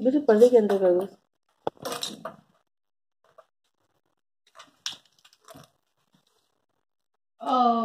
बिल्कुल पर्दे के अंदर कर दो Oh.